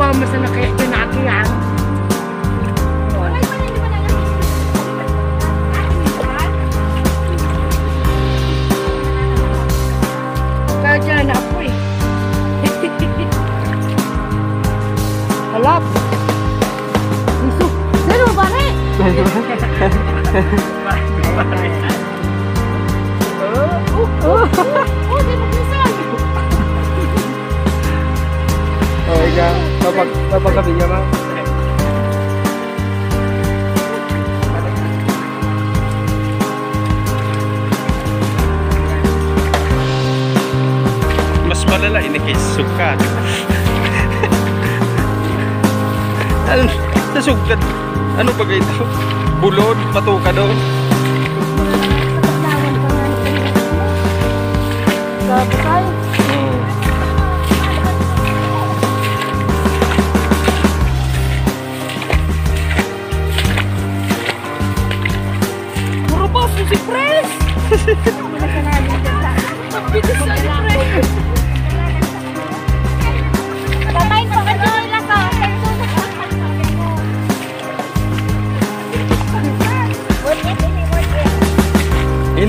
sumama sa nakaya pinakiyan. Ikaw. Mapag, mapagkabigyan mo. Mas malala ini kay sukat. ano, sa sugat. Ano ba ito? Bulod, patuka doon.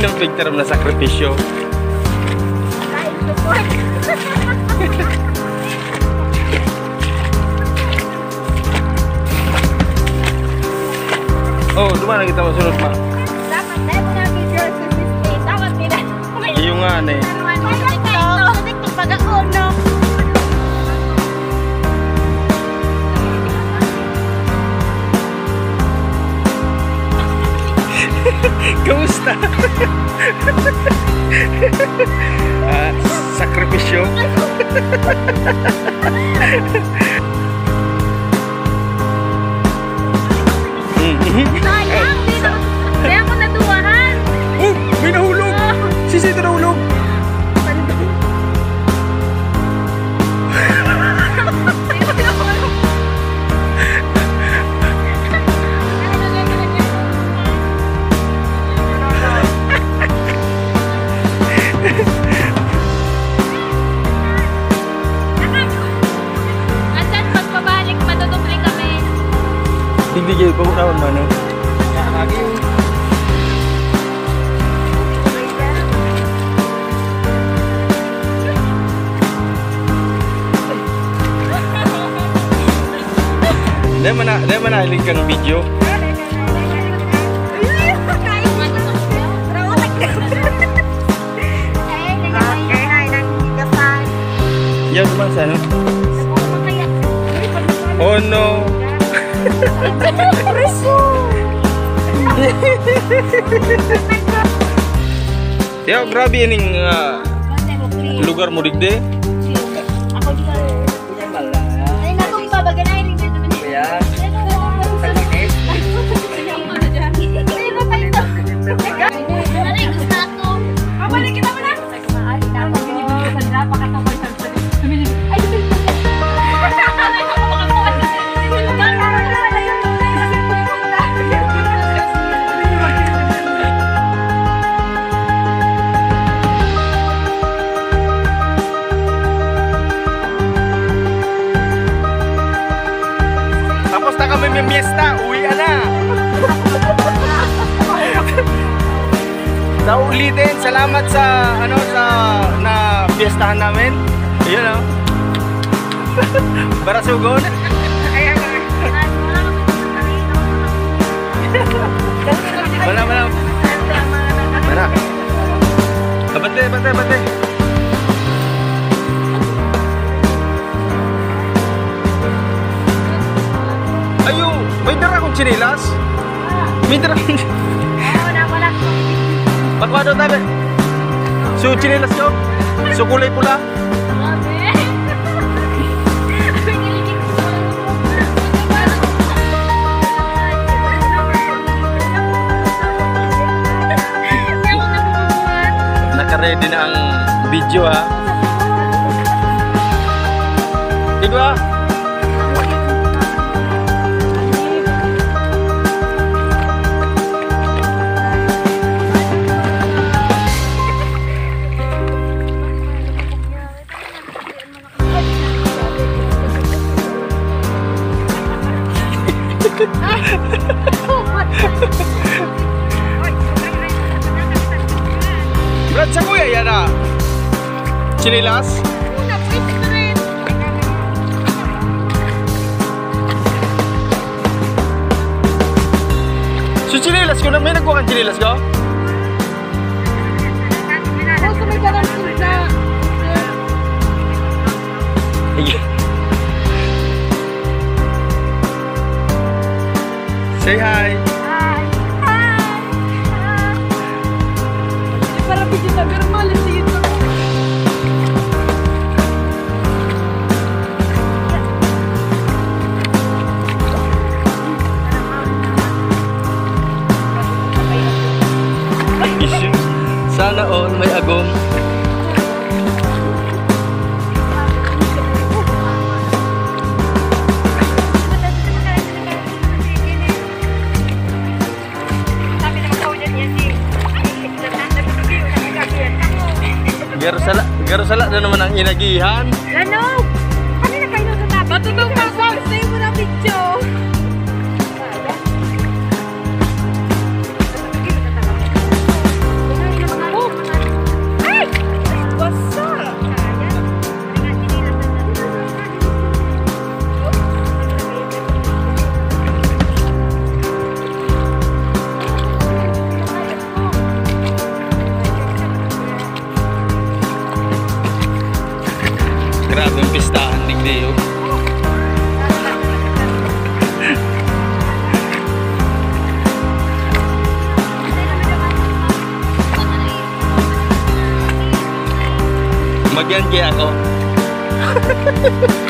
Yun ang big term na sakripisyo. Oh, dumana kita masunod ma. Dapat na mo na video sa display. Dapat nila. Iyo nga na eh. Pag-uno. Kamusta? ah, sakripisyo. Dahil man dahil man nahilig kang video. Yan naman sa ano? Oh no! Yo, grabe yan yung ah, lugar mo digde. Ako dito. Ay, natumba, bagay sa ulitin, salamat sa ano sa na fiestahan namin. Ayun oh. Barasugon. Wala, wala. Wala. Ah, Bante, bante, bante. Ayo, may dara akong chinilas. May dara akong Bakwado tabi. So chinilas ko. So kulay pula. Naka-ready na ang video ha. Diba? Brad, sa kuya yan ah. Chinilas? Una, pwede ko rin. So chinilas ko na, may nagkuha kang chinilas ko? Oh, sa may ganang sinsa. Say hi. Para video na, malas yun ko. Sana all may agong. Garo sala, garo sala na naman ang inagihan. Lano! Ano na kayo sa tabi? Matutong ka sa stay mo na video. Magyan kaya ako.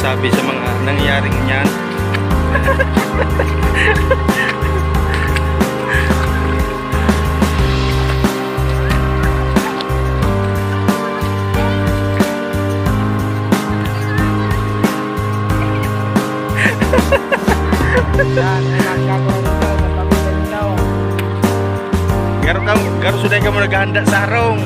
masasabi sa mga nangyaring niyan? Garo ka, garo sudah kamu naghahanda sa harong.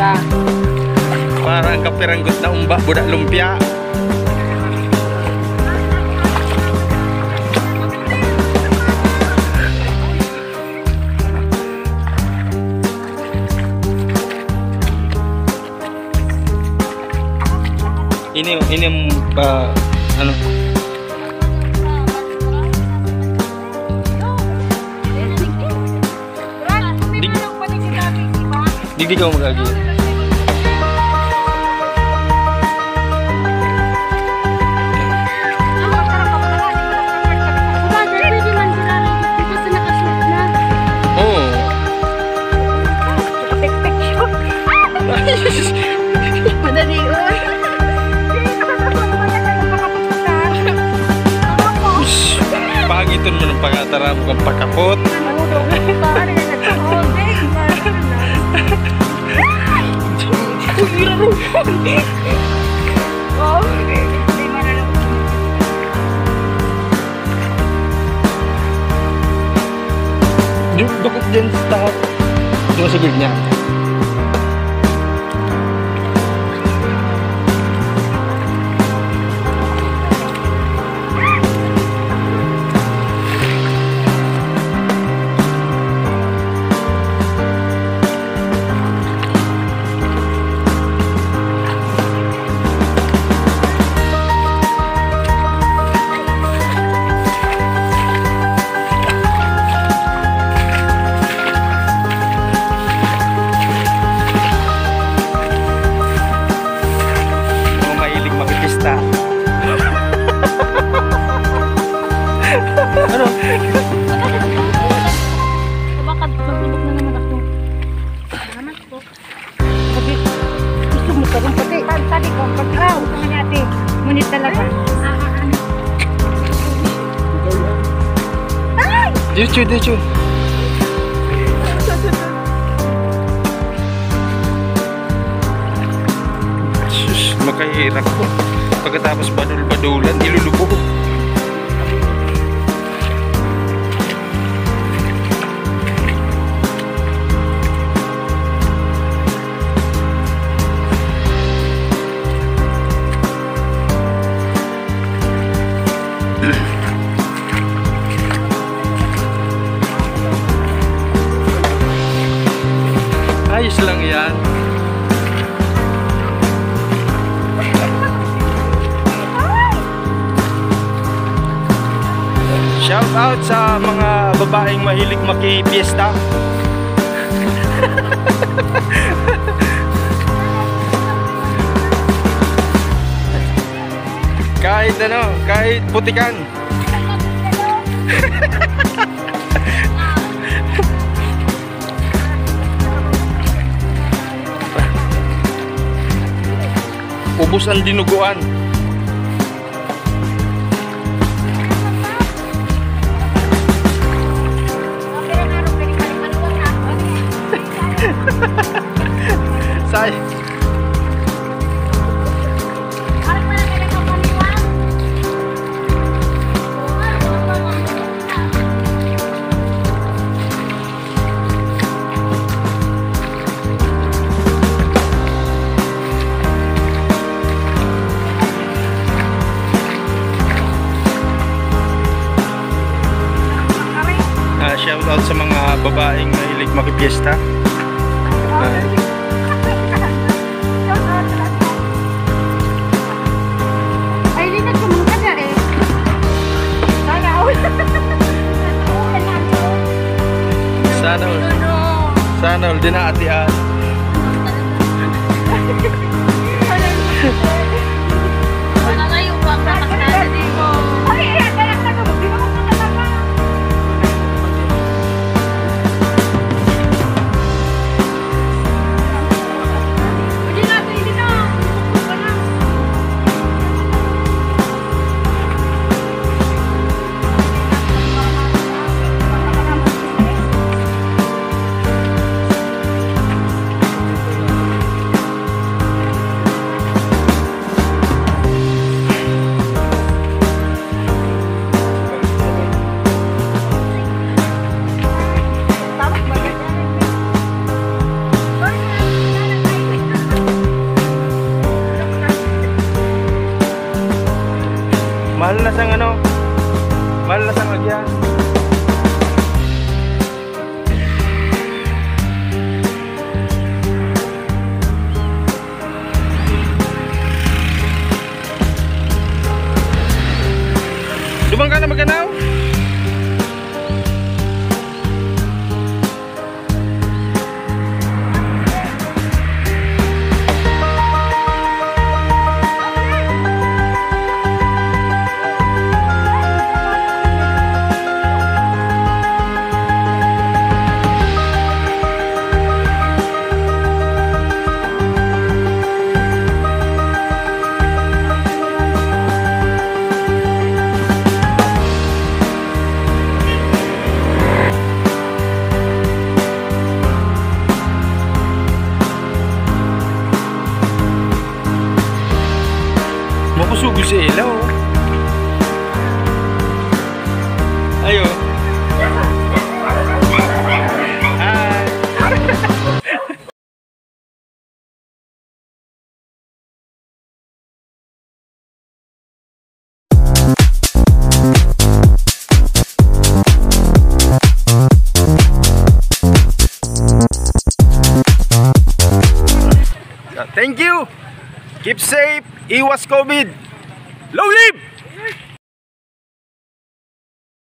Siniklipan kita. Para ang kapiranggot na umba budak lumpia. Ini ini uh, ano digdi ka mo mo ng pangatara mo kang pakapot. Duk dukot dyan sa Ngunit talaga. Diretso, diretso. Sus, makahirap ko. Pagkatapos badul-badulan, ilulubog. Sa mga babaeng mahilig maki-fiesta. kahit ano, kahit putikan. Ubus ang dinuguan. Out sa mga babaeng mahilig makipiesta. Uy. sana all. Sana all. Di na atian. safe. Iwas COVID. Long live!